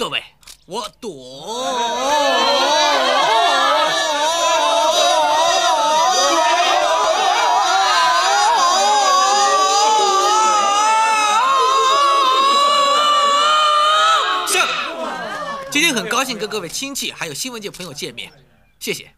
各位，我躲。胜！今天很高兴跟各位亲戚还有新闻界朋友见面，谢谢。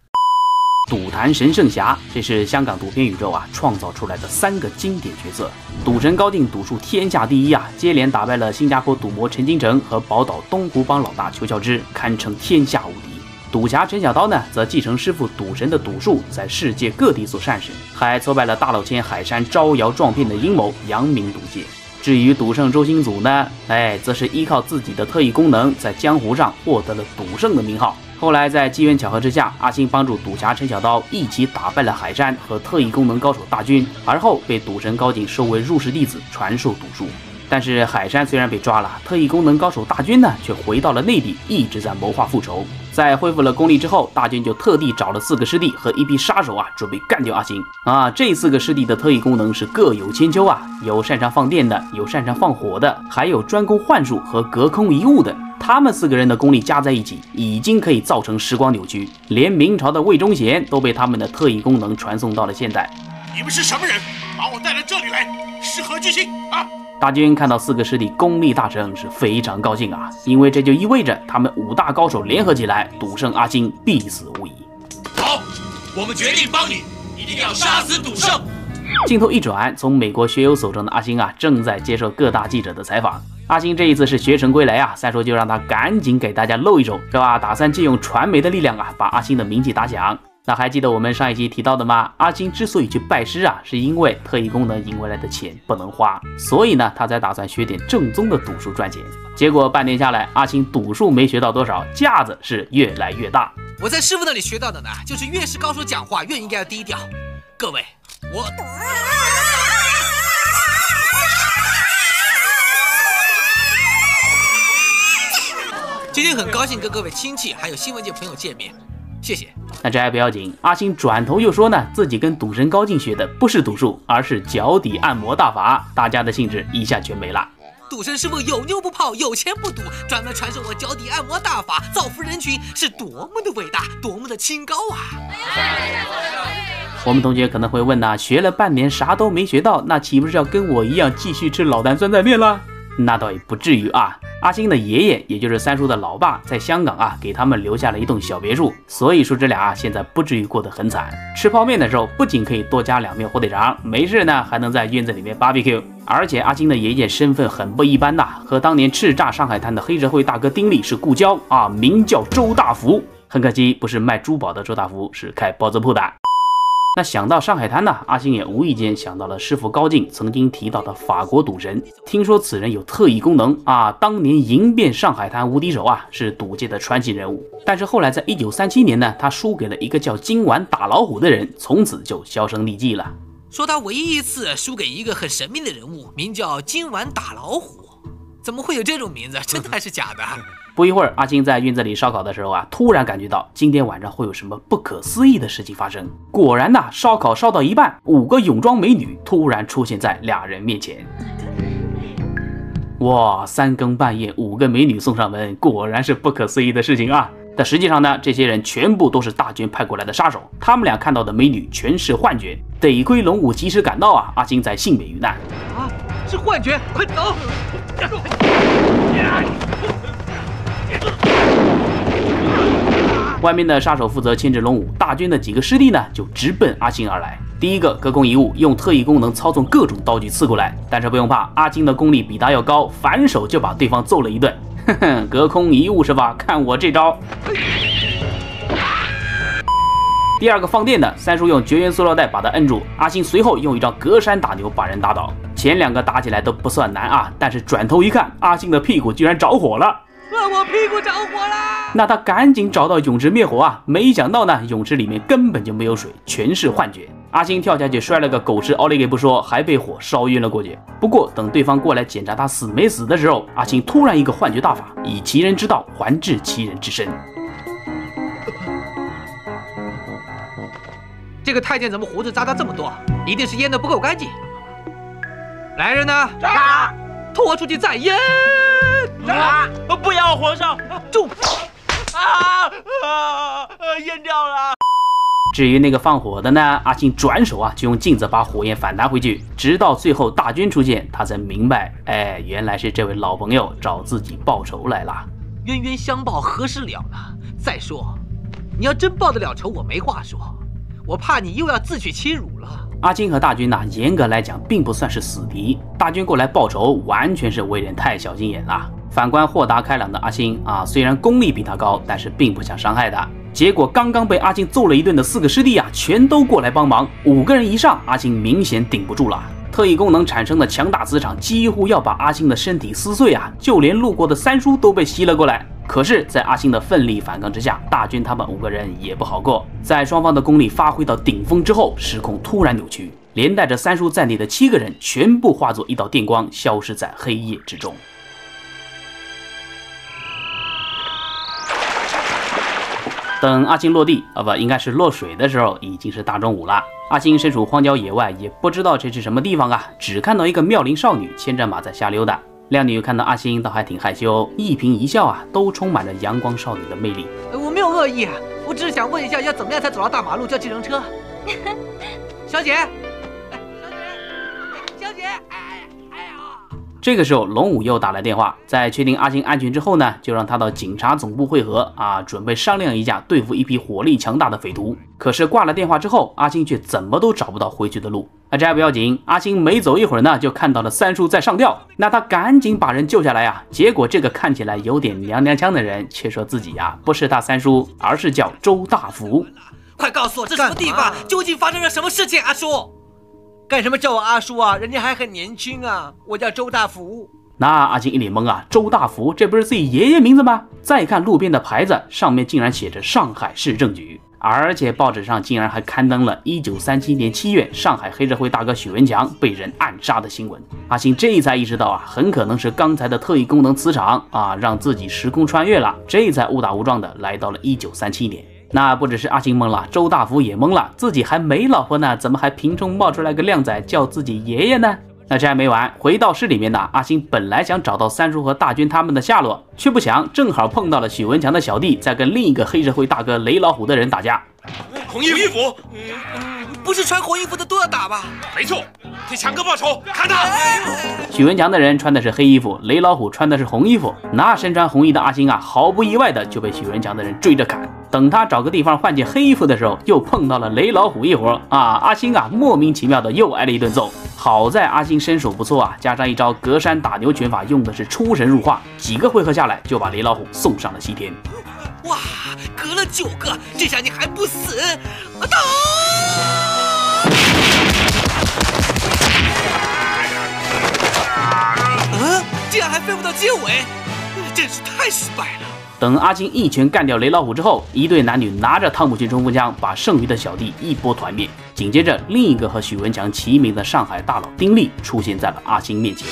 赌坛神圣侠，这是香港赌片宇宙啊创造出来的三个经典角色。赌神高进赌术天下第一啊，接连打败了新加坡赌魔陈金城和宝岛东湖帮老大裘乔芝，堪称天下无敌。赌侠陈小刀呢，则继承师傅赌神的赌术，在世界各地做善事，还挫败了大老千海山招摇撞骗的阴谋，扬名赌界。至于赌圣周星祖呢，哎，则是依靠自己的特异功能，在江湖上获得了赌圣的名号。后来在机缘巧合之下，阿星帮助赌侠陈小刀一起打败了海山和特异功能高手大军，而后被赌神高进收为入室弟子，传授赌术。但是海山虽然被抓了，特异功能高手大军呢，却回到了内地，一直在谋划复仇。在恢复了功力之后，大军就特地找了四个师弟和一批杀手啊，准备干掉阿星啊。这四个师弟的特异功能是各有千秋啊，有擅长放电的，有擅长放火的，还有专攻幻术和隔空移物的。他们四个人的功力加在一起，已经可以造成时光扭曲，连明朝的魏忠贤都被他们的特异功能传送到了现代。你们是什么人？把我带到这里来，是何居心啊？大军看到四个师弟功力大成，是非常高兴啊，因为这就意味着他们五大高手联合起来，赌圣阿星必死无疑。好，我们决定帮你，一定要杀死赌圣。镜头一转，从美国学有所成的阿星啊，正在接受各大记者的采访。阿星这一次是学成归来啊，三叔就让他赶紧给大家露一手，是吧？打算借用传媒的力量啊，把阿星的名气打响。那还记得我们上一集提到的吗？阿星之所以去拜师啊，是因为特异功能赢回来的钱不能花，所以呢，他才打算学点正宗的赌术赚钱。结果半年下来，阿星赌术没学到多少，架子是越来越大。我在师傅那里学到的呢，就是越是高手讲话，越应该要低调。各位，我。今天很高兴跟各位亲戚还有新闻界朋友见面，谢谢。那这还不要紧，阿星转头又说呢，自己跟赌神高进学的不是赌术，而是脚底按摩大法。大家的兴致一下全没了。赌神师傅有妞不泡，有钱不赌，专门传授我脚底按摩大法，造福人群，是多么的伟大，多么的清高啊！我们同学可能会问呐，学了半年啥都没学到，那岂不是要跟我一样继续吃老坛酸菜面了？那倒也不至于啊。阿星的爷爷，也就是三叔的老爸，在香港啊，给他们留下了一栋小别墅，所以说这俩啊，现在不至于过得很惨。吃泡面的时候，不仅可以多加两片火腿肠，没事呢，还能在院子里面 barbecue。而且阿星的爷爷身份很不一般呐，和当年叱咤上海滩的黑社会大哥丁力是故交啊，名叫周大福。很可惜，不是卖珠宝的周大福，是开包子铺的。那想到上海滩呢，阿星也无意间想到了师傅高进曾经提到的法国赌神。听说此人有特异功能啊，当年赢遍上海滩无敌手啊，是赌界的传奇人物。但是后来在一九三七年呢，他输给了一个叫今晚打老虎的人，从此就销声匿迹了。说他唯一一次输给一个很神秘的人物，名叫今晚打老虎，怎么会有这种名字？真的还是假的？不一会儿，阿星在院子里烧烤的时候啊，突然感觉到今天晚上会有什么不可思议的事情发生。果然呐，烧烤烧到一半，五个泳装美女突然出现在俩人面前。哇，三更半夜五个美女送上门，果然是不可思议的事情啊！但实际上呢，这些人全部都是大军派过来的杀手，他们俩看到的美女全是幻觉。得亏龙武及时赶到啊，阿星才幸免于难。啊，是幻觉，快走！外面的杀手负责牵制龙武，大军的几个师弟呢就直奔阿星而来。第一个隔空一物，用特异功能操纵各种道具刺过来，但是不用怕，阿星的功力比他要高，反手就把对方揍了一顿。哼哼，隔空一物是吧？看我这招！第二个放电的三叔用绝缘塑料袋把他摁住，阿星随后用一招隔山打牛把人打倒。前两个打起来都不算难啊，但是转头一看，阿星的屁股居然着火了。我屁股着火啦，那他赶紧找到泳池灭火啊！没想到呢，泳池里面根本就没有水，全是幻觉。阿星跳下去摔了个狗吃奥利给不说，还被火烧晕了过去。不过等对方过来检查他死没死的时候，阿星突然一个幻觉大法，以其人之道还治其人之身。这个太监怎么胡子扎的这么多？一定是腌的不够干净。来人呐，拖出去再腌。啊！不要，皇上，住！啊啊！淹掉了。至于那个放火的呢？阿庆转手啊就用镜子把火焰反弹回去，直到最后大军出现，他才明白，哎，原来是这位老朋友找自己报仇来了。冤冤相报何时了呢？再说，你要真报得了仇，我没话说，我怕你又要自取其辱了。阿金和大军呢，严格来讲并不算是死敌，大军过来报仇，完全是为人太小心眼了。反观豁达开朗的阿星啊，虽然功力比他高，但是并不想伤害他。结果刚刚被阿星揍了一顿的四个师弟啊，全都过来帮忙，五个人以上，阿星明显顶不住了。特异功能产生的强大磁场几乎要把阿星的身体撕碎啊！就连路过的三叔都被吸了过来。可是，在阿星的奋力反抗之下，大军他们五个人也不好过。在双方的功力发挥到顶峰之后，时空突然扭曲，连带着三叔在内的七个人全部化作一道电光，消失在黑夜之中。等阿星落地啊，不，应该是落水的时候，已经是大中午了。阿星身处荒郊野外，也不知道这是什么地方啊，只看到一个妙龄少女牵着马在瞎溜达。靓女看到阿星，倒还挺害羞，一颦一笑啊，都充满着阳光少女的魅力。我没有恶意，我只是想问一下，要怎么样才走到大马路叫计程车？小姐，小姐，小姐，哎。这个时候，龙武又打来电话，在确定阿星安全之后呢，就让他到警察总部汇合啊，准备商量一下对付一批火力强大的匪徒。可是挂了电话之后，阿星却怎么都找不到回去的路。啊，这还不要紧，阿星没走一会儿呢，就看到了三叔在上吊，那他赶紧把人救下来啊。结果这个看起来有点娘娘腔的人，却说自己呀不是他三叔，而是叫周大福。快告诉我这什么地方？究竟发生了什么事情？阿叔。干什么叫我阿叔啊？人家还很年轻啊！我叫周大福。那阿金一脸懵啊，周大福，这不是自己爷爷名字吗？再看路边的牌子，上面竟然写着上海市政局，而且报纸上竟然还刊登了1937年7月上海黑社会大哥许文强被人暗杀的新闻。阿星这才意识到啊，很可能是刚才的特异功能磁场啊，让自己时空穿越了，这才误打误撞的来到了1937年。那不只是阿星懵了，周大福也懵了，自己还没老婆呢，怎么还凭空冒出来个靓仔叫自己爷爷呢？那这还没完，回到市里面呢，阿星本来想找到三叔和大军他们的下落，却不想正好碰到了许文强的小弟在跟另一个黑社会大哥雷老虎的人打架。红衣服，不是穿红衣服的都要打吧？没错，替强哥报仇，砍他！许文强的人穿的是黑衣服，雷老虎穿的是红衣服。那身穿红衣的阿星啊，毫不意外的就被许文强的人追着砍。等他找个地方换件黑衣服的时候，又碰到了雷老虎一伙啊！阿星啊，莫名其妙的又挨了一顿揍。好在阿星身手不错啊，加上一招隔山打牛拳法，用的是出神入化，几个回合下来就把雷老虎送上了西天。哇，隔了九个，这下你还不死？打！嗯，竟然还飞不到结尾，真是太失败了。等阿金一拳干掉雷老虎之后，一对男女拿着汤姆逊冲锋枪，把剩余的小弟一波团灭。紧接着，另一个和许文强齐名的上海大佬丁力出现在了阿金面前。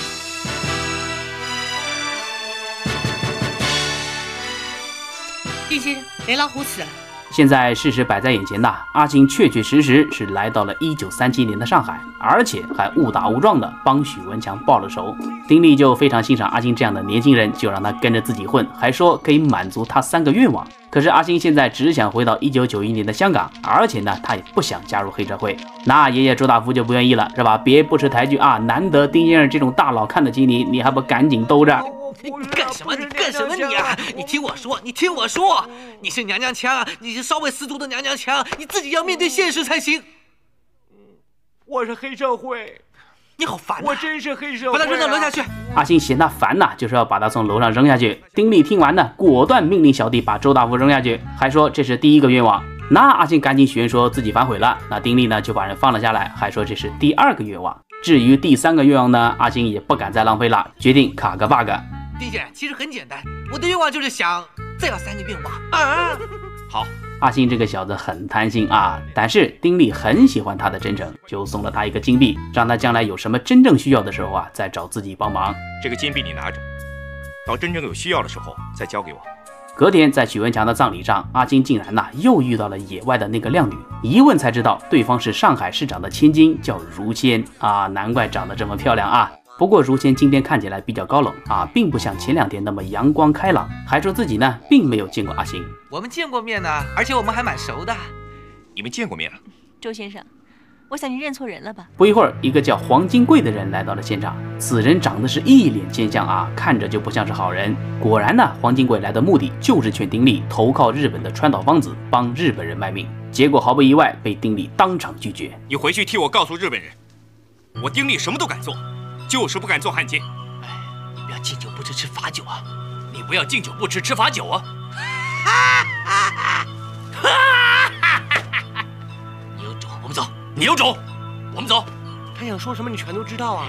丁先生，雷老虎死了。现在事实摆在眼前呐，阿星确确实实是来到了一九三七年的上海，而且还误打误撞的帮许文强报了仇。丁力就非常欣赏阿星这样的年轻人，就让他跟着自己混，还说可以满足他三个愿望。可是阿星现在只想回到一九九一年的香港，而且呢，他也不想加入黑社会。那爷爷周大福就不愿意了，是吧？别不识抬举啊！难得丁先生这种大佬看得起你，你还不赶紧兜着？你干什么？你干什么你啊？你听我说，你听我说，你是娘娘腔，你是稍微十足的娘娘腔，你自己要面对现实才行。我是黑社会，你好烦！我真是黑社会，把他扔到楼下去。阿星嫌他烦呐，就是要把他从楼上扔下去。丁力听完呢，果断命令小弟把周大福扔下去，还说这是第一个愿望。那阿星赶紧许愿说自己反悔了。那丁力呢就把人放了下来，还说这是第二个愿望。至于第三个愿望呢，阿星也不敢再浪费了，决定卡个 bug。丁姐，其实很简单，我的愿望就是想再要三个愿望啊！好，阿星这个小子很贪心啊，但是丁力很喜欢他的真诚，就送了他一个金币，让他将来有什么真正需要的时候啊，再找自己帮忙。这个金币你拿着，到真正有需要的时候再交给我。隔天在许文强的葬礼上，阿金竟然呐又遇到了野外的那个靓女，一问才知道对方是上海市长的千金，叫如仙啊，难怪长得这么漂亮啊。不过如仙今天看起来比较高冷啊，并不像前两天那么阳光开朗，还说自己呢并没有见过阿星。我们见过面呢，而且我们还蛮熟的。你们见过面了？周先生，我想您认错人了吧？不一会儿，一个叫黄金贵的人来到了现场。此人长得是一脸奸相啊，看着就不像是好人。果然呢，黄金贵来的目的就是劝丁力投靠日本的川岛芳子，帮日本人卖命。结果毫不意外，被丁力当场拒绝。你回去替我告诉日本人，我丁力什么都敢做，就是不敢做汉奸。哎，你不要敬酒不吃吃罚酒啊！你不要敬酒不吃吃罚酒啊！你有种，我们走。你有种，我们走。他想说什么，你全都知道啊。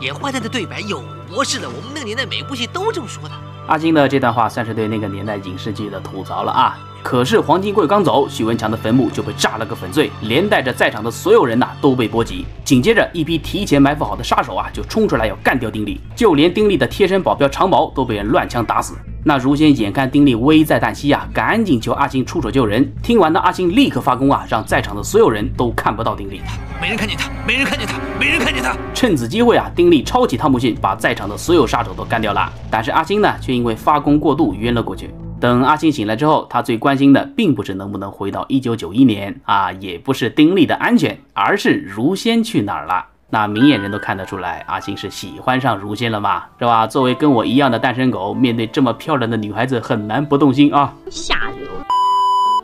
演坏蛋的对白有模式的，我们那个年代每部戏都这么说的。阿金的这段话算是对那个年代影视剧的吐槽了啊。可是黄金贵刚走，许文强的坟墓就被炸了个粉碎，连带着在场的所有人呐都被波及。紧接着，一批提前埋伏好的杀手啊就冲出来要干掉丁力，就连丁力的贴身保镖长毛都被人乱枪打死。那如仙眼看丁力危在旦夕啊，赶紧求阿星出手救人。听完呢，阿星立刻发功啊，让在场的所有人都看不到丁力。没人看见他，没人看见他，没人看见他。趁此机会啊，丁力抄起汤姆逊，把在场的所有杀手都干掉了。但是阿星呢，却因为发功过度晕了过去。等阿星醒来之后，他最关心的并不是能不能回到一九九一年啊，也不是丁力的安全，而是如仙去哪儿了。那明眼人都看得出来，阿星是喜欢上如仙了嘛，是吧？作为跟我一样的单身狗，面对这么漂亮的女孩子，很难不动心啊。下流。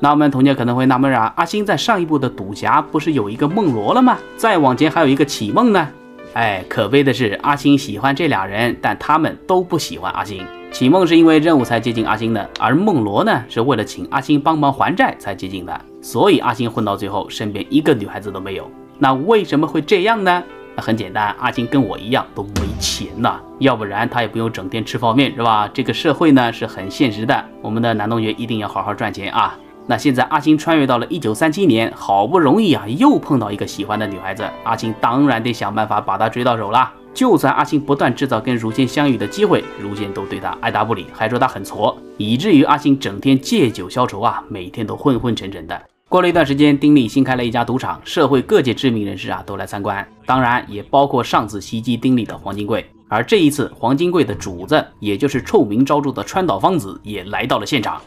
那我们同学可能会纳闷啊，阿星在上一部的赌侠不是有一个梦罗了吗？再往前还有一个启梦呢。哎，可悲的是，阿星喜欢这俩人，但他们都不喜欢阿星。启梦是因为任务才接近阿星的，而梦罗呢，是为了请阿星帮忙还债才接近的。所以阿星混到最后，身边一个女孩子都没有。那为什么会这样呢？那很简单，阿星跟我一样都没钱呐，要不然他也不用整天吃泡面，是吧？这个社会呢是很现实的，我们的男同学一定要好好赚钱啊。那现在阿星穿越到了一九三七年，好不容易啊又碰到一个喜欢的女孩子，阿星当然得想办法把她追到手了。就算阿星不断制造跟如仙相遇的机会，如仙都对他爱答不理，还说他很挫，以至于阿星整天借酒消愁啊，每天都昏昏沉沉的。过了一段时间，丁力新开了一家赌场，社会各界知名人士啊都来参观，当然也包括上次袭击丁力的黄金贵。而这一次，黄金贵的主子，也就是臭名昭著的川岛芳子，也来到了现场。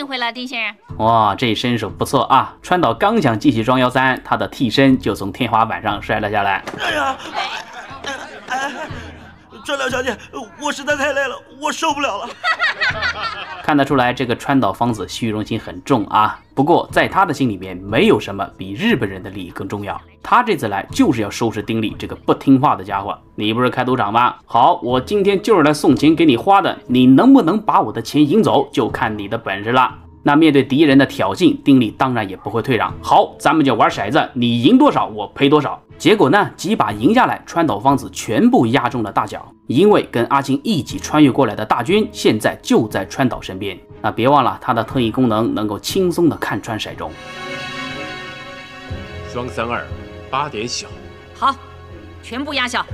啊！幸会了，丁先生。哇，这身手不错啊！川岛刚想继续装幺三，他的替身就从天花板上摔了下来。哎呀！川岛小姐，我实在太累了，我受不了了。看得出来，这个川岛芳子虚荣心很重啊。不过，在他的心里面，没有什么比日本人的利益更重要。他这次来就是要收拾丁力这个不听话的家伙。你不是开赌场吗？好，我今天就是来送钱给你花的。你能不能把我的钱赢走，就看你的本事了。那面对敌人的挑衅，丁力当然也不会退让。好，咱们就玩骰子，你赢多少，我赔多少。结果呢，几把赢下来，川岛芳子全部压中了大奖。因为跟阿星一起穿越过来的大军，现在就在川岛身边。那别忘了，他的特异功能能够轻松的看穿骰盅。双三二，八点小。好，全部压小。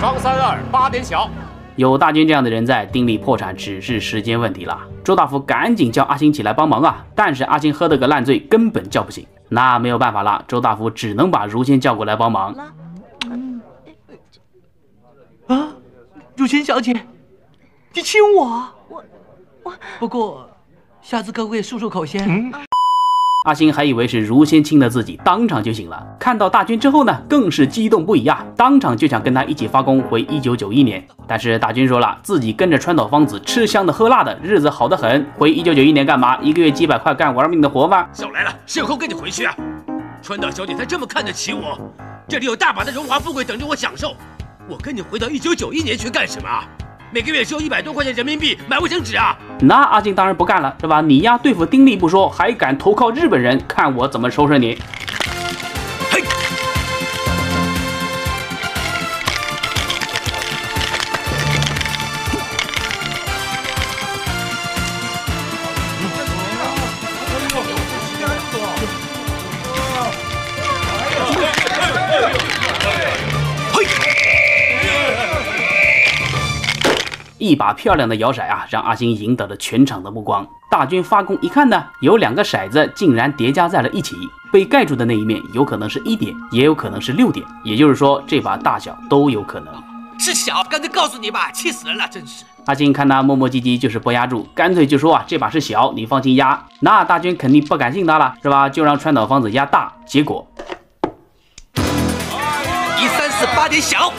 双三二，八点小。有大军这样的人在，丁力破产只是时间问题了。周大福赶紧叫阿星起来帮忙啊！但是阿星喝得个烂醉，根本叫不醒。那没有办法了，周大福只能把如仙叫过来帮忙。啊，如仙小姐，你亲我？我我。不过，下次可不可以漱漱口先？阿星还以为是如仙亲的自己，当场就醒了。看到大军之后呢，更是激动不已啊！当场就想跟他一起发功回一九九一年。但是大军说了，自己跟着川岛芳子吃香的喝辣的，日子好得很。回一九九一年干嘛？一个月几百块干玩命的活吗？少来了，先后跟你回去啊！川岛小姐才这么看得起我，这里有大把的荣华富贵等着我享受。我跟你回到一九九一年去干什么？每个月收一百多块钱人民币买卫生纸啊！那阿金当然不干了，是吧？你丫对付丁力不说，还敢投靠日本人，看我怎么收拾你！一一把漂亮的摇骰啊，让阿星赢得了全场的目光。大军发功一看呢，有两个骰子竟然叠加在了一起，被盖住的那一面有可能是一点，也有可能是六点，也就是说这把大小都有可能。是小，干脆告诉你吧，气死人了，真是。阿金看他磨磨唧唧，就是不压住，干脆就说啊，这把是小，你放心压。那大军肯定不敢信他了，是吧？就让川岛芳子压大，结果一三四八点小。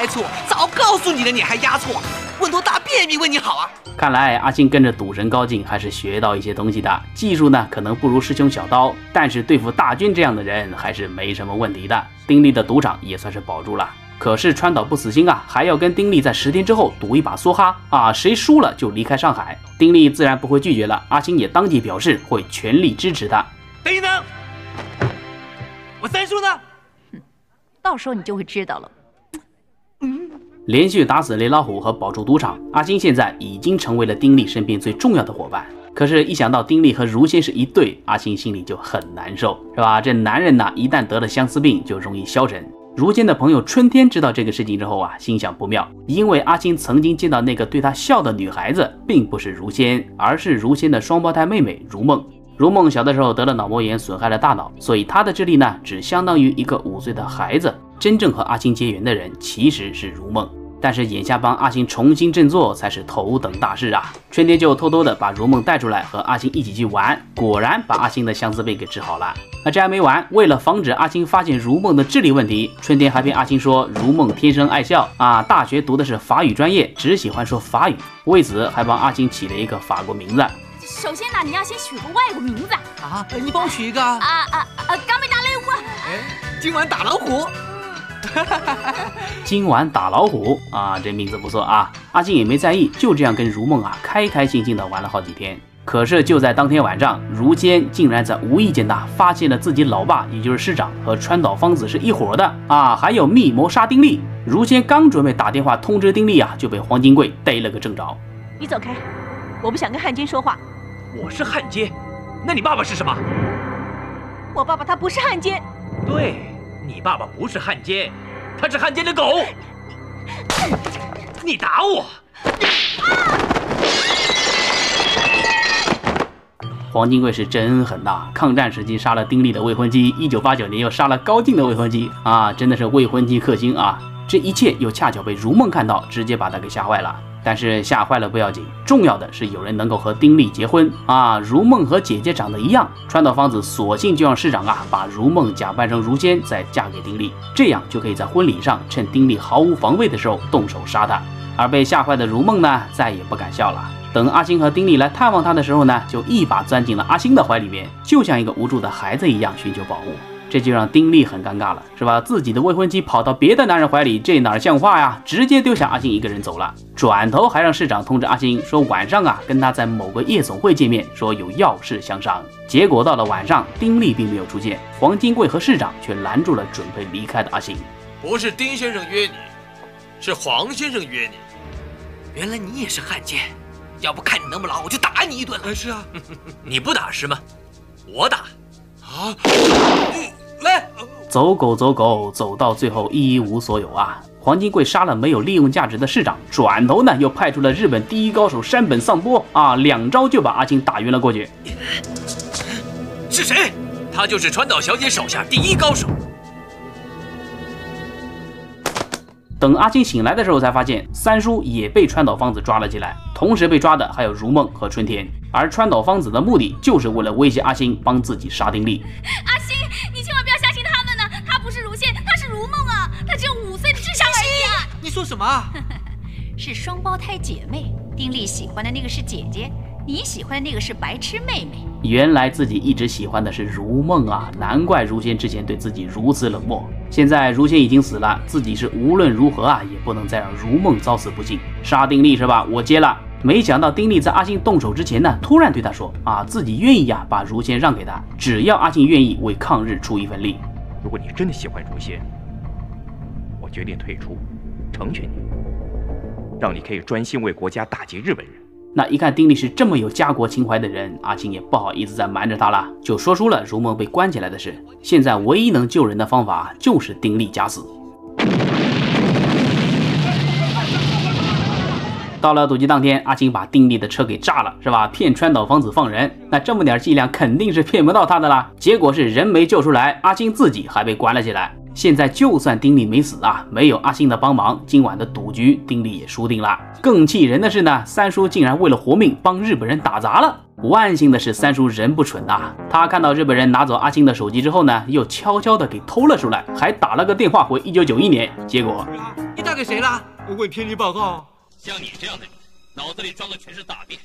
猜，错，早告诉你了，你还压错。问多大便秘问你好啊！看来阿星跟着赌神高进还是学到一些东西的，技术呢可能不如师兄小刀，但是对付大军这样的人还是没什么问题的。丁力的赌场也算是保住了。可是川岛不死心啊，还要跟丁力在十天之后赌一把梭哈啊，谁输了就离开上海。丁力自然不会拒绝了，阿星也当即表示会全力支持他。等一等，我三叔呢？哼到时候你就会知道了。连续打死雷老虎和保住赌场，阿星现在已经成为了丁力身边最重要的伙伴。可是，一想到丁力和如仙是一对，阿星心里就很难受，是吧？这男人呐，一旦得了相思病，就容易消沉。如仙的朋友春天知道这个事情之后啊，心想不妙，因为阿星曾经见到那个对他笑的女孩子，并不是如仙，而是如仙的双胞胎妹妹如梦。如梦小的时候得了脑膜炎，损害了大脑，所以她的智力呢，只相当于一个五岁的孩子。真正和阿星结缘的人，其实是如梦。但是眼下帮阿星重新振作才是头等大事啊！春天就偷偷的把如梦带出来和阿星一起去玩，果然把阿星的相思病给治好了。那这还没完，为了防止阿星发现如梦的智力问题，春天还骗阿星说如梦天生爱笑啊，大学读的是法语专业，只喜欢说法语。为此还帮阿星起了一个法国名字。首先呢，你要先取个外国名字啊！你帮我取一个啊啊啊！刚被打雷虎，哎，今晚打老虎。今晚打老虎啊，这名字不错啊！阿静也没在意，就这样跟如梦啊开开心心的玩了好几天。可是就在当天晚上，如坚竟然在无意间呐发现了自己老爸，也就是师长和川岛芳子是一伙的啊，还有密谋杀丁力。如坚刚准备打电话通知丁力啊，就被黄金贵逮了个正着。你走开，我不想跟汉奸说话。我是汉奸？那你爸爸是什么？我爸爸他不是汉奸。对。你爸爸不是汉奸，他是汉奸的狗。你打我！黄金贵是真狠呐！抗战时期杀了丁力的未婚妻，一九八九年又杀了高进的未婚妻啊，真的是未婚妻克星啊！这一切又恰巧被如梦看到，直接把他给吓坏了。但是吓坏了不要紧，重要的是有人能够和丁力结婚啊！如梦和姐姐长得一样，川岛芳子索性就让市长啊把如梦假扮成如仙，再嫁给丁力，这样就可以在婚礼上趁丁力毫无防备的时候动手杀他。而被吓坏的如梦呢，再也不敢笑了。等阿星和丁力来探望他的时候呢，就一把钻进了阿星的怀里面，就像一个无助的孩子一样寻求保护。这就让丁力很尴尬了，是吧？自己的未婚妻跑到别的男人怀里，这哪像话呀？直接丢下阿星一个人走了，转头还让市长通知阿星说晚上啊跟他在某个夜总会见面，说有要事相商。结果到了晚上，丁力并没有出现，黄金贵和市长却拦住了准备离开的阿星。不是丁先生约你，是黄先生约你。原来你也是汉奸，要不看你能不能，我就打你一顿。是啊，你不打是吗？我打。啊！来，走狗走狗，走到最后一无所有啊！黄金贵杀了没有利用价值的市长，转头呢又派出了日本第一高手山本丧波啊，两招就把阿青打晕了过去。是谁？他就是川岛小姐手下第一高手。等阿青醒来的时候，才发现三叔也被川岛芳子抓了起来，同时被抓的还有如梦和春天。而川岛芳子的目的就是为了威胁阿星，帮自己杀丁力。阿星，你说什么？是双胞胎姐妹，丁力喜欢的那个是姐姐，你喜欢的那个是白痴妹妹。原来自己一直喜欢的是如梦啊，难怪如仙之前对自己如此冷漠。现在如仙已经死了，自己是无论如何啊，也不能再让如梦遭此不幸。杀丁力是吧？我接了。没想到丁力在阿信动手之前呢，突然对他说啊，自己愿意啊，把如仙让给他，只要阿信愿意为抗日出一份力。如果你真的喜欢如仙，我决定退出，成全你，让你可以专心为国家打击日本人。那一看丁力是这么有家国情怀的人，阿青也不好意思再瞒着他了，就说出了如梦被关起来的事。现在唯一能救人的方法就是丁力假死。到了赌局当天，阿青把丁力的车给炸了，是吧？骗川岛芳子放人，那这么点伎俩肯定是骗不到他的啦。结果是人没救出来，阿青自己还被关了起来。现在就算丁力没死啊，没有阿星的帮忙，今晚的赌局丁力也输定了。更气人的是呢，三叔竟然为了活命帮日本人打砸了。万幸的是，三叔人不蠢呐，他看到日本人拿走阿星的手机之后呢，又悄悄的给偷了出来，还打了个电话回一九九一年。结果，你打给谁了？为偏离报告。像你这样的人，脑子里装的全是大便。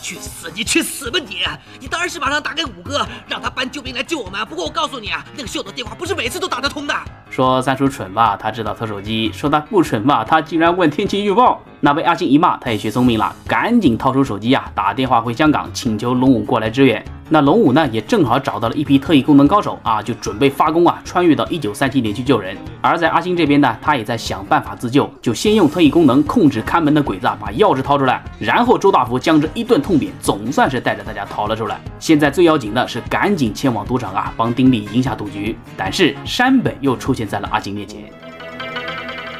去死！你去死吧你！你当然是马上打给五哥，让他搬救兵来救我们。不过我告诉你啊，那个秀的电话不是每次都打得通的。说三叔蠢吧，他知道偷手机；说他不蠢吧，他竟然问天气预报。那被阿星一骂，他也学聪明了，赶紧掏出手机啊，打电话回香港，请求龙五过来支援。那龙五呢，也正好找到了一批特异功能高手啊，就准备发功啊，穿越到一九三七年去救人。而在阿星这边呢，他也在想办法自救，就先用特异功能控制看门的鬼子，啊把钥匙掏出来，然后周大福将这一顿痛扁，总算是带着大家逃了出来。现在最要紧的是赶紧前往赌场啊，帮丁力赢下赌局。但是山本又出现在了阿星面前。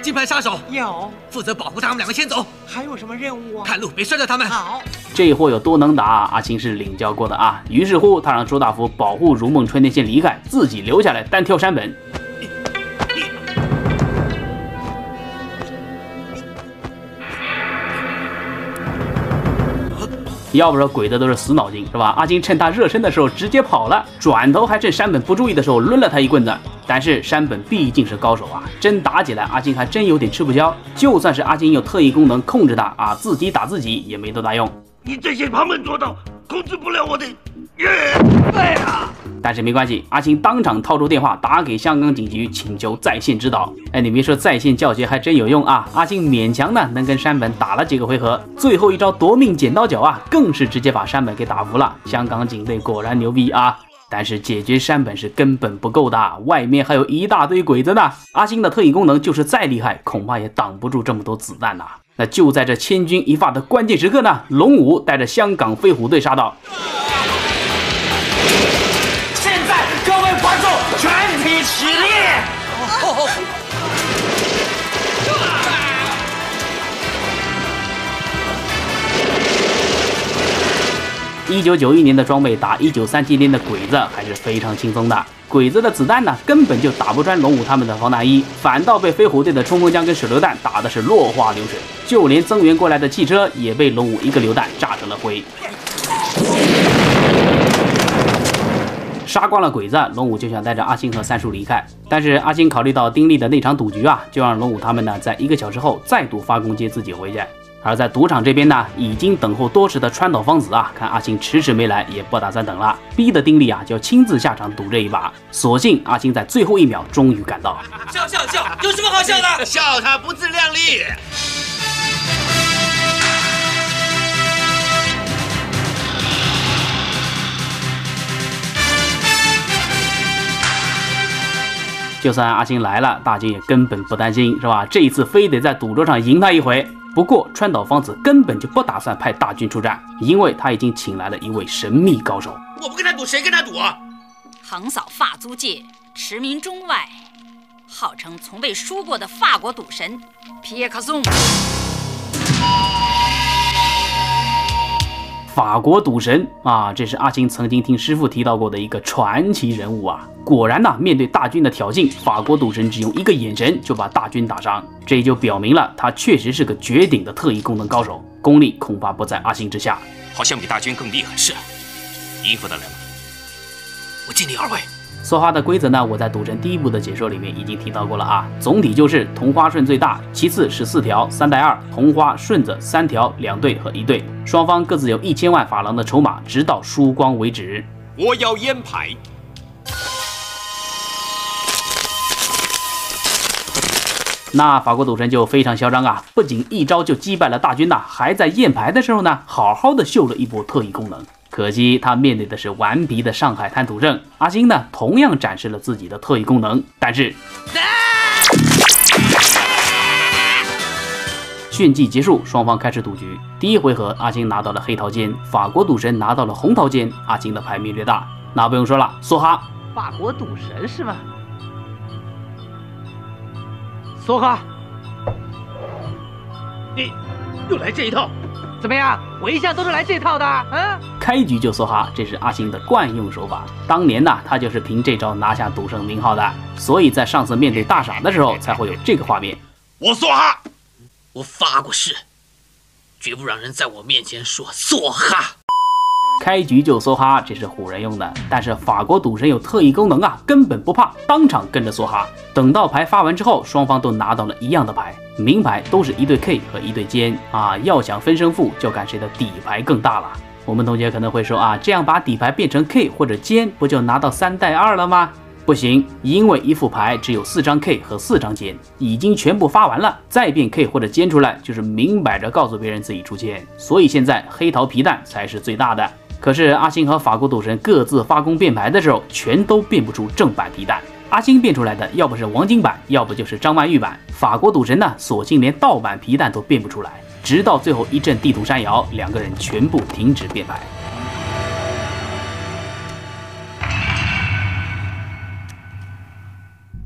金牌杀手有负责保护他们两个先走，还有什么任务啊？看路别摔着他们。好，这货有多能打，阿青是领教过的啊。于是乎，他让周大福保护如梦春天先离开，自己留下来单挑山本。要不说鬼子都是死脑筋，是吧？阿金趁他热身的时候直接跑了，转头还趁山本不注意的时候抡了他一棍子。但是山本毕竟是高手啊，真打起来阿金还真有点吃不消。就算是阿金有特异功能控制他啊，自己打自己也没多大用。你这些旁门左道控制不了我的。对啊，但是没关系，阿星当场掏出电话打给香港警局，请求在线指导。哎，你别说，在线教学还真有用啊！阿星勉强呢能跟山本打了几个回合，最后一招夺命剪刀脚啊，更是直接把山本给打服了。香港警队果然牛逼啊！但是解决山本是根本不够的，外面还有一大堆鬼子呢。阿星的特异功能就是再厉害，恐怕也挡不住这么多子弹呐。那就在这千钧一发的关键时刻呢，龙武带着香港飞虎队杀到。一起立！一九九一年的装备打一九三七年的鬼子还是非常轻松的。鬼子的子弹呢，根本就打不穿龙武他们的防弹衣，反倒被飞虎队的冲锋枪跟手榴弹打的是落花流水。就连增援过来的汽车也被龙武一个榴弹炸成了灰。杀光了鬼子，龙五就想带着阿星和三叔离开。但是阿星考虑到丁力的那场赌局啊，就让龙五他们呢在一个小时后再度发工接自己回去。而在赌场这边呢，已经等候多时的川岛芳子啊，看阿星迟迟没来，也不打算等了，逼得丁力啊就要亲自下场赌这一把。所幸阿星在最后一秒终于赶到。笑笑笑，有什么好笑的？笑他不自量力。就算阿星来了，大军也根本不担心，是吧？这一次非得在赌桌上赢他一回。不过川岛芳子根本就不打算派大军出战，因为他已经请来了一位神秘高手。我不跟他赌，谁跟他赌啊？横扫法租界，驰名中外，号称从未输过的法国赌神皮耶克松。法国赌神啊，这是阿星曾经听师傅提到过的一个传奇人物啊。果然呐，面对大军的挑衅，法国赌神只用一个眼神就把大军打伤，这就表明了他确实是个绝顶的特异功能高手，功力恐怕不在阿星之下。好像比大军更厉害，是，应付得了吗？我尽力而为。梭哈的规则呢？我在赌神第一部的解说里面已经提到过了啊。总体就是同花顺最大，其次是四条三带二，同花顺子三条两对和一对，双方各自有一千万法郎的筹码，直到输光为止。我要烟牌。那法国赌神就非常嚣张啊，不仅一招就击败了大军呐，还在验牌的时候呢，好好的秀了一波特异功能。可惜他面对的是顽皮的上海滩赌圣阿星呢，同样展示了自己的特异功能，但是炫技结束，双方开始赌局。第一回合，阿星拿到了黑桃尖，法国赌神拿到了红桃尖，阿星的牌面略大。那不用说了，梭哈，法国赌神是吗？梭哈，你又来这一套，怎么样？我一向都是来这套的，嗯。开局就梭哈，这是阿星的惯用手法。当年呢，他就是凭这招拿下赌圣名号的，所以在上次面对大傻的时候，才会有这个画面。我梭哈，我发过誓，绝不让人在我面前说梭哈。开局就梭哈，这是唬人用的。但是法国赌神有特异功能啊，根本不怕，当场跟着梭哈。等到牌发完之后，双方都拿到了一样的牌，明牌都是一对 K 和一对尖啊。要想分胜负，就看谁的底牌更大了。我们同学可能会说啊，这样把底牌变成 K 或者尖，不就拿到三带二了吗？不行，因为一副牌只有四张 K 和四张尖，已经全部发完了，再变 K 或者尖出来，就是明摆着告诉别人自己出尖。所以现在黑桃皮蛋才是最大的。可是阿星和法国赌神各自发功变牌的时候，全都变不出正版皮蛋。阿星变出来的要不是王金版，要不就是张曼玉版。法国赌神呢，索性连盗版皮蛋都变不出来。直到最后一阵地图山摇，两个人全部停止变牌。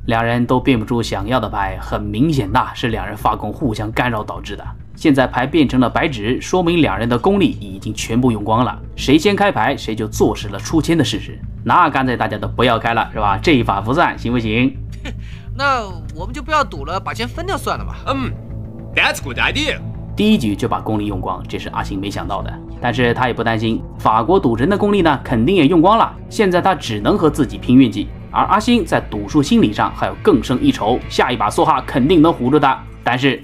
两人都变不出想要的牌，很明显呐，是两人发功互相干扰导致的。现在牌变成了白纸，说明两人的功力已经全部用光了。谁先开牌，谁就坐实了出千的事实。那干脆大家都不要开了，是吧？这一把不算，行不行？那我们就不要赌了，把钱分掉算了吧。嗯，That's good idea。第一局就把功力用光，这是阿星没想到的。但是他也不担心，法国赌神的功力呢，肯定也用光了。现在他只能和自己拼运气。而阿星在赌术心理上还有更胜一筹，下一把梭哈肯定能唬住他。但是，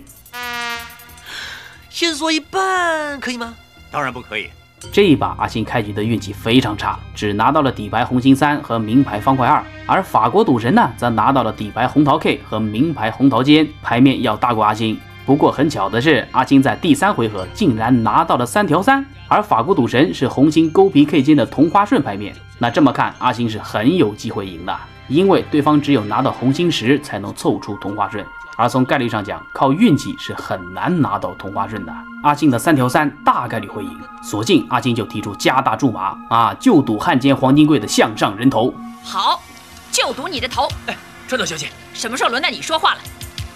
先说一半可以吗？当然不可以。这一把阿星开局的运气非常差，只拿到了底牌红心三和名牌方块二，而法国赌神呢，则拿到了底牌红桃 K 和名牌红桃尖，牌面要大过阿星。不过很巧的是，阿星在第三回合竟然拿到了三条三，而法国赌神是红心勾皮 K 尖的同花顺牌面。那这么看，阿星是很有机会赢的，因为对方只有拿到红心十才能凑出同花顺，而从概率上讲，靠运气是很难拿到同花顺的。阿信的三条三大概率会赢，索性阿金就提出加大注码啊，就赌汉奸黄金贵的向上人头。好，就赌你的头。哎，川岛小姐，什么时候轮到你说话了？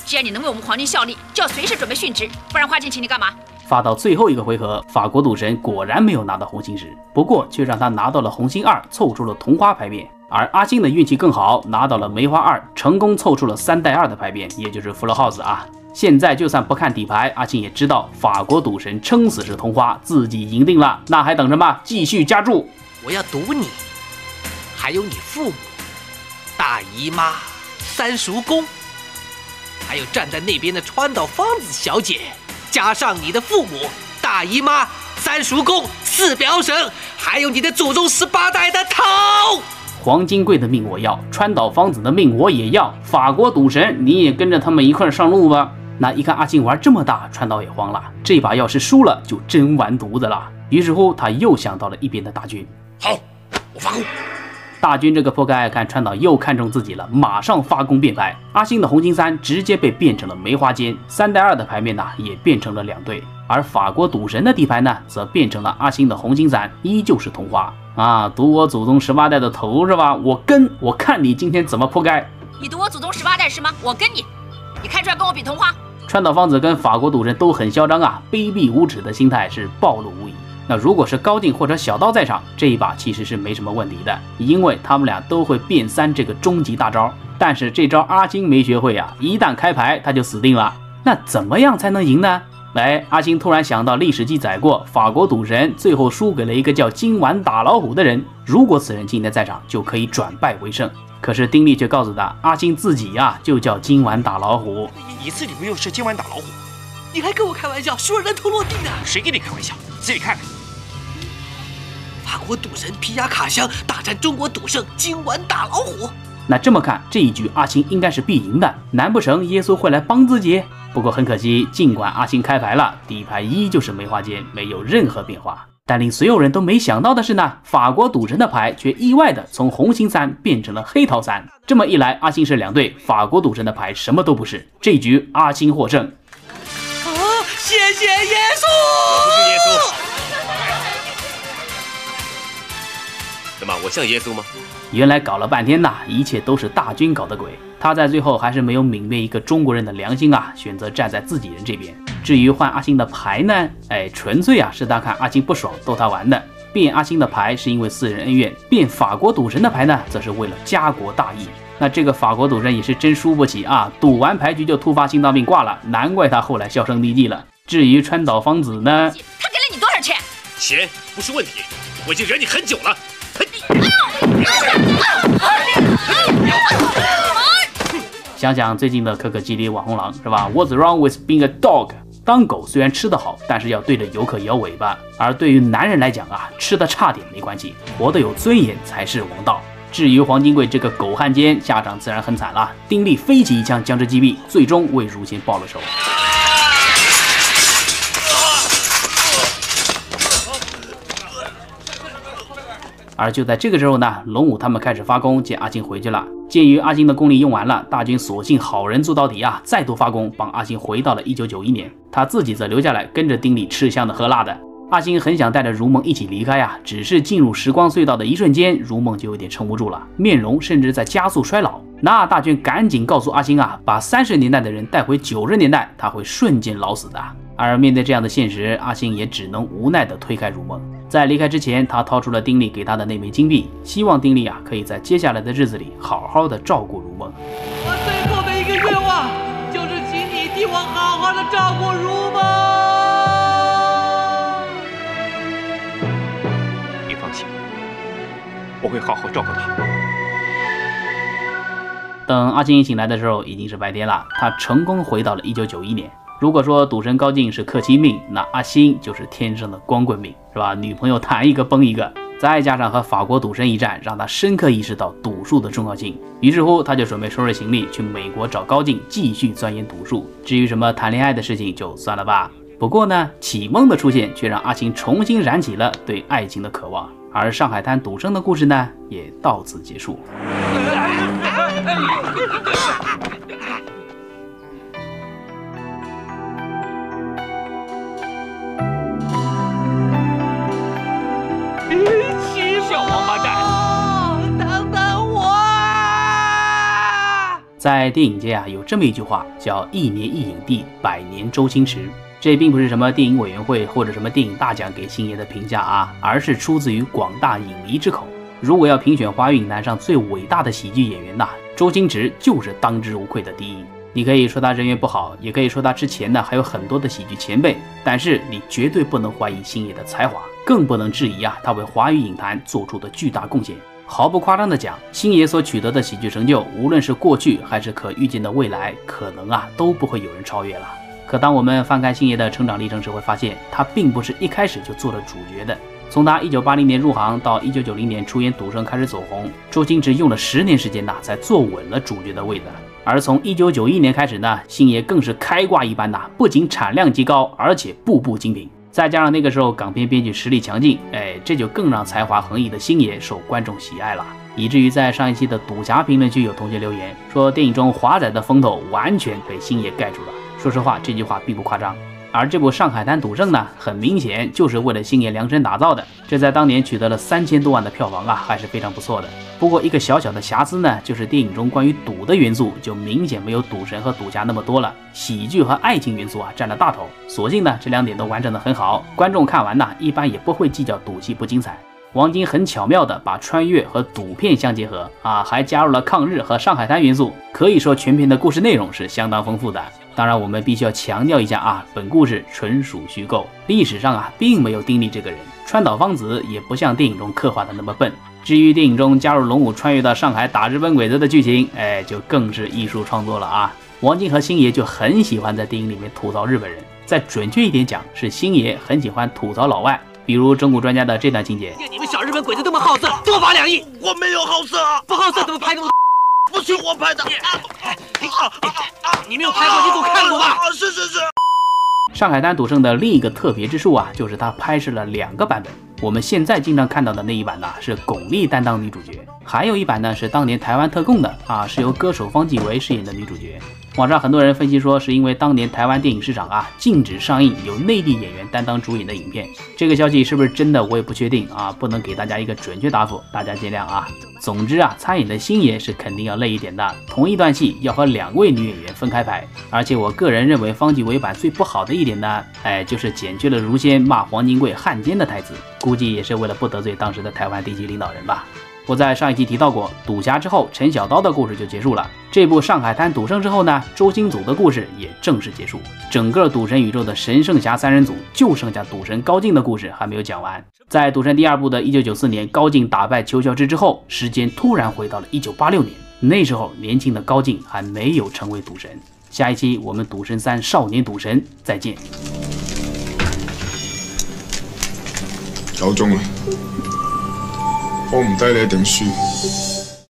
既然你能为我们黄金效力，就要随时准备殉职，不然花钱请你干嘛？发到最后一个回合，法国赌神果然没有拿到红心十，不过却让他拿到了红心二，凑出了同花牌面。而阿星的运气更好，拿到了梅花二，成功凑出了三带二的牌面，也就是 full house 啊。现在就算不看底牌，阿星也知道法国赌神撑死是同花，自己赢定了。那还等什么？继续加注！我要赌你，还有你父母、大姨妈、三叔公。还有站在那边的川岛芳子小姐，加上你的父母、大姨妈、三叔公、四表婶，还有你的祖宗十八代的头。黄金贵的命我要，川岛芳子的命我也要。法国赌神，你也跟着他们一块上路吧。那一看阿庆玩这么大，川岛也慌了。这把要是输了，就真完犊子了。于是乎，他又想到了一边的大军。好，我发功。大军这个破盖看川岛又看中自己了，马上发功变牌。阿星的红金三直接被变成了梅花尖，三带二的牌面呢也变成了两对，而法国赌神的底牌呢则变成了阿星的红心三，依旧是同花啊！赌我祖宗十八代的头是吧？我跟，我看你今天怎么破盖！你赌我祖宗十八代是吗？我跟你，你看出来跟我比同花？川岛芳子跟法国赌神都很嚣张啊，卑鄙无耻的心态是暴露无遗。那如果是高进或者小刀在场，这一把其实是没什么问题的，因为他们俩都会变三这个终极大招。但是这招阿星没学会啊，一旦开牌他就死定了。那怎么样才能赢呢？来，阿星突然想到历史记载过，法国赌神最后输给了一个叫今晚打老虎的人，如果此人今天在场，就可以转败为胜。可是丁力却告诉他，阿星自己呀就叫今晚打老虎，你自己不就是今晚打老虎？你还跟我开玩笑，输了人头落地呢？谁跟你开玩笑？自己看看。法国赌神皮亚卡香大战中国赌圣今晚打老虎。那这么看，这一局阿星应该是必赢的。难不成耶稣会来帮自己？不过很可惜，尽管阿星开牌了，底牌依旧是梅花尖，没有任何变化。但令所有人都没想到的是呢，法国赌神的牌却意外的从红心三变成了黑桃三。这么一来，阿星是两对，法国赌神的牌什么都不是。这局阿星获胜。啊！谢耶稣！我不是耶稣。怎么，我像耶稣吗？原来搞了半天呐，一切都是大军搞的鬼。他在最后还是没有泯灭一个中国人的良心啊，选择站在自己人这边。至于换阿星的牌呢，哎，纯粹啊是他看阿星不爽逗他玩的。变阿星的牌是因为私人恩怨，变法国赌神的牌呢，则是为了家国大义。那这个法国赌神也是真输不起啊，赌完牌局就突发心脏病挂了，难怪他后来销声匿迹了。至于川岛芳子呢，他给了你多少钱？钱不是问题，我已经忍你很久了。想想最近的可可基里网红狼是吧？What's wrong with being a dog？当狗虽然吃得好，但是要对着游客摇尾巴。而对于男人来讲啊，吃的差点没关系，活得有尊严才是王道。至于黄金贵这个狗汉奸，下场自然很惨了。丁力飞起一枪将之击毙，最终为如今报了仇。而就在这个时候呢，龙武他们开始发功，见阿星回去了。鉴于阿星的功力用完了，大军索性好人做到底啊，再度发功，帮阿星回到了1991年。他自己则留下来跟着丁力吃香的喝辣的。阿星很想带着如梦一起离开啊，只是进入时光隧道的一瞬间，如梦就有点撑不住了，面容甚至在加速衰老。那大军赶紧告诉阿星啊，把三十年代的人带回九十年代，他会瞬间老死的。而面对这样的现实，阿星也只能无奈地推开如梦。在离开之前，他掏出了丁力给他的那枚金币，希望丁力啊可以在接下来的日子里好好的照顾如梦。我最后的一个愿望就是请你替我好好的照顾如梦。你放心，我会好好照顾她。等阿金醒来的时候，已经是白天了。他成功回到了1991年。如果说赌神高进是克妻命，那阿星就是天生的光棍命，是吧？女朋友谈一个崩一个，再加上和法国赌神一战，让他深刻意识到赌术的重要性。于是乎，他就准备收拾行李去美国找高进，继续钻研赌术。至于什么谈恋爱的事情，就算了吧。不过呢，启蒙的出现却让阿星重新燃起了对爱情的渴望。而上海滩赌圣的故事呢，也到此结束。在电影界啊，有这么一句话，叫“一年一影帝，百年周星驰”。这并不是什么电影委员会或者什么电影大奖给星爷的评价啊，而是出自于广大影迷之口。如果要评选华语影坛上最伟大的喜剧演员呐，周星驰就是当之无愧的第一。你可以说他人缘不好，也可以说他之前呢还有很多的喜剧前辈，但是你绝对不能怀疑星爷的才华，更不能质疑啊他为华语影坛做出的巨大贡献。毫不夸张的讲，星爷所取得的喜剧成就，无论是过去还是可预见的未来，可能啊都不会有人超越了。可当我们翻开星爷的成长历程时，会发现他并不是一开始就做了主角的。从他1980年入行到1990年出演《赌圣》开始走红，周星驰用了十年时间呐，才坐稳了主角的位子。而从1991年开始呢，星爷更是开挂一般呐，不仅产量极高，而且步步精品。再加上那个时候港片编剧实力强劲，哎，这就更让才华横溢的星爷受观众喜爱了。以至于在上一期的赌侠评论区有同学留言说，电影中华仔的风头完全被星爷盖住了。说实话，这句话并不夸张。而这部《上海滩赌圣》呢，很明显就是为了星爷量身打造的。这在当年取得了三千多万的票房啊，还是非常不错的。不过一个小小的瑕疵呢，就是电影中关于赌的元素就明显没有赌神和赌侠那么多了，喜剧和爱情元素啊占了大头。所幸呢，这两点都完成的很好，观众看完呢，一般也不会计较赌戏不精彩。王晶很巧妙的把穿越和赌片相结合啊，还加入了抗日和上海滩元素，可以说全片的故事内容是相当丰富的。当然，我们必须要强调一下啊，本故事纯属虚构，历史上啊并没有丁力这个人，川岛芳子也不像电影中刻画的那么笨。至于电影中加入龙武穿越到上海打日本鬼子的剧情，哎，就更是艺术创作了啊！王晶和星爷就很喜欢在电影里面吐槽日本人，再准确一点讲，是星爷很喜欢吐槽老外。比如中古专家的这段情节，你们小日本鬼子这么好色，多罚两亿。我没有好色，不好色怎么拍那么多？不是我拍的。你没有拍过，你总看过吧？啊是是是。上海滩赌圣的另一个特别之处啊，就是他拍摄了两个版本。我们现在经常看到的那一版呢，是巩俐担当女主角；还有一版呢，是当年台湾特供的啊，是由歌手方季惟饰演的女主角。网上很多人分析说，是因为当年台湾电影市场啊禁止上映有内地演员担当主演的影片。这个消息是不是真的，我也不确定啊，不能给大家一个准确答复，大家见谅啊。总之啊，参演的星爷是肯定要累一点的，同一段戏要和两位女演员分开拍。而且我个人认为方季韦版最不好的一点呢，哎，就是剪去了如仙骂黄金贵汉奸的台词，估计也是为了不得罪当时的台湾地区领导人吧。我在上一期提到过，赌侠之后，陈小刀的故事就结束了。这部《上海滩赌圣》之后呢，周星祖的故事也正式结束。整个赌神宇宙的神圣侠三人组就剩下赌神高进的故事还没有讲完。在赌神第二部的一九九四年，高进打败裘小之之后，时间突然回到了一九八六年。那时候年轻的高进还没有成为赌神。下一期我们《赌神三：少年赌神》再见。九钟啦。我唔低你一定输。